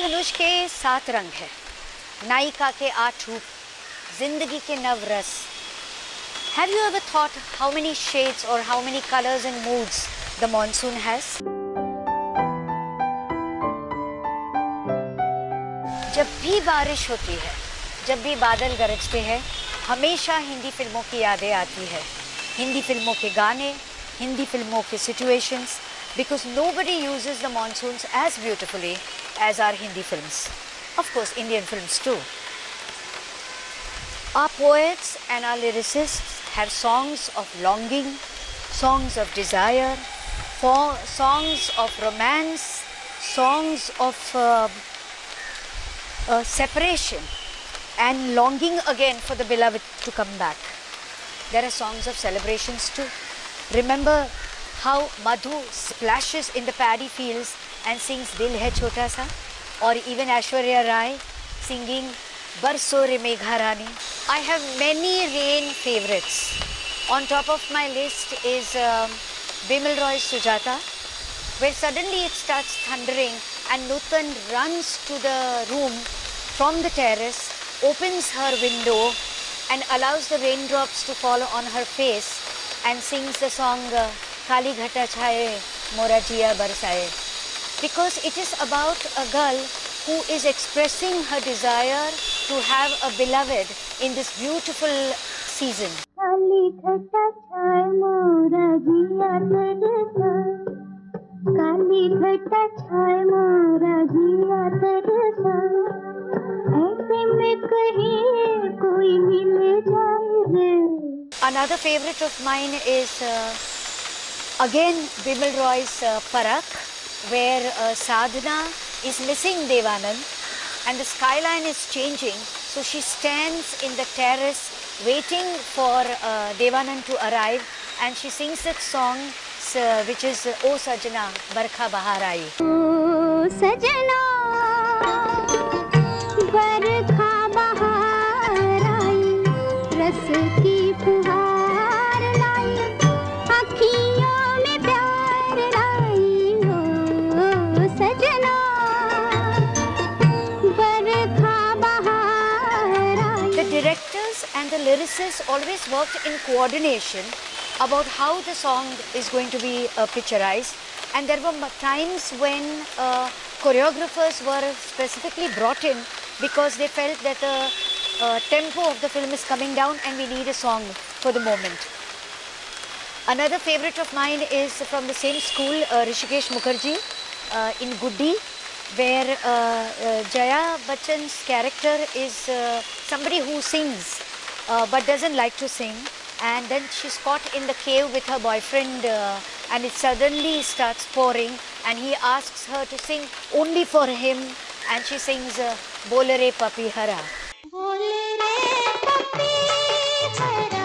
धनुष के सात रंग है। नायिका के आठ रूप, ज़िंदगी के नव रस। Have you ever thought how many shades और how many colours and moods the monsoon has जब भी बारिश होती है, जब भी बादल गरजते हैं, हमेशा हिंदी फ़िल्मों की यादें आती है। हिंदी फ़िल्मों के गाने, हिंदी फ़िल्मों के situations because nobody uses the monsoons as beautifully as our Hindi films. Of course, Indian films too. Our poets and our lyricists have songs of longing, songs of desire, for songs of romance, songs of uh, uh, separation, and longing again for the beloved to come back. There are songs of celebrations too. Remember how Madhu splashes in the paddy fields and sings Dil Hai Chota Sa? Or even Aishwarya Rai singing Barso Re Megha Rani. I have many rain favorites. On top of my list is um, Bimal Roy's Sujata, where suddenly it starts thundering and Nutan runs to the room from the terrace, opens her window and allows the raindrops to fall on her face and sings the song uh, काली घटा छाए मोरा जिया बरसाए। Because it is about a girl who is expressing her desire to have a beloved in this beautiful season काली घटा छाए Another favorite of mine is uh, again Bimal Roy's uh, Parakh, where uh, Sadhana is missing Dev Anand and the skyline is changing. So she stands in the terrace waiting for uh, Dev Anand to arrive and she sings that song uh, which is O Sajna Barkha Bahar Aayi. O always worked in coordination about how the song is going to be uh, picturized. And there were times when uh, choreographers were specifically brought in because they felt that the uh, tempo of the film is coming down and we need a song for the moment. Another favorite of mine is from the same school, uh, Hrishikesh Mukherjee uh, in Guddi, where uh, uh, Jaya Bachchan's character is uh, somebody who sings uh, but doesn't like to sing. And then she's caught in the cave with her boyfriend uh, and it suddenly starts pouring and he asks her to sing only for him and she sings uh, Bole Re Papihara. Bole Re Papihara.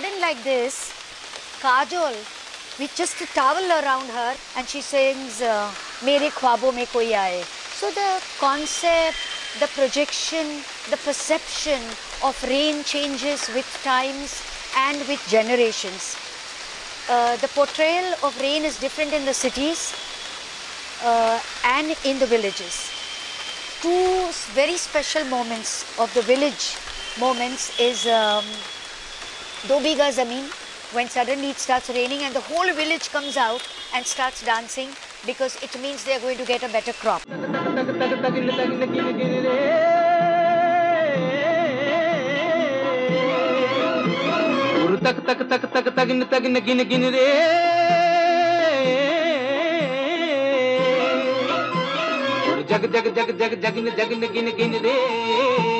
Garden like this, Kajol, with just a towel around her, and she sings uh, "Mere khwabon mein koi aaye." So the concept, the projection, the perception of rain changes with times and with generations. Uh, the portrayal of rain is different in the cities uh, and in the villages two very special moments of the village moments is um, Dobiga zameen, when suddenly it starts raining and the whole village comes out and starts dancing because it means they're going to get a better crop. जग जग जग जग जग जग गिन गिन गिन रे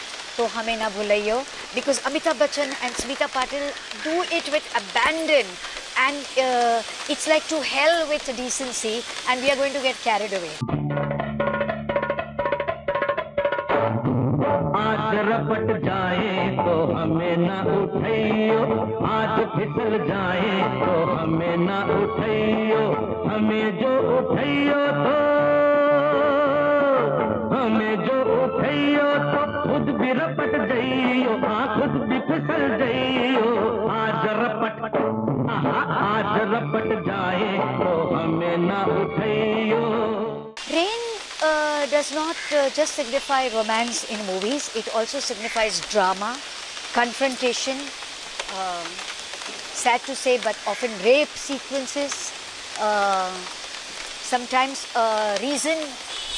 तो हमें ना भूलियो because Amitabh Bachchan and Smita Patil do it with abandon and it's like to help with decency and we are going to get carried away जाए तो हमें ना उठाइयो। जाए तो हमें ना उठाइयो। रपट जाइयो हाँ खुद भी फिसल जाइयो आज रपट आहा, आज रपट जाए तो हमें न उठाइयो Rain uh, does not uh, just signify romance in movies, it also signifies drama, confrontation, um, sad to say, but often rape sequences, uh, sometimes a reason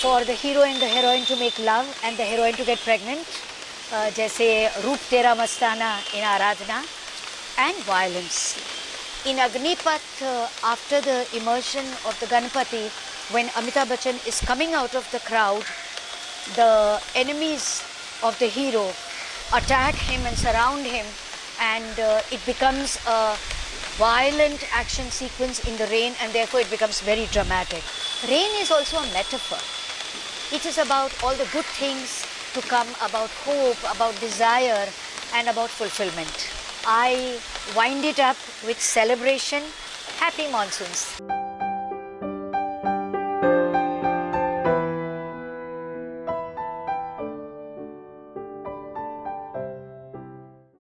for the hero and the heroine to make love and the heroine to get pregnant, uh, जैसे रूप तेरा मस्ताना in Aradhana, and violence. In Agnipat, uh, after the immersion of the Ganpati, when Amitabh Bachchan is coming out of the crowd, the enemies of the hero attack him and surround him, and uh, it becomes a violent action sequence in the rain, and therefore it becomes very dramatic. Rain is also a metaphor. It is about all the good things to come, about hope, about desire, and about fulfillment. I wind it up with celebration. Happy monsoons.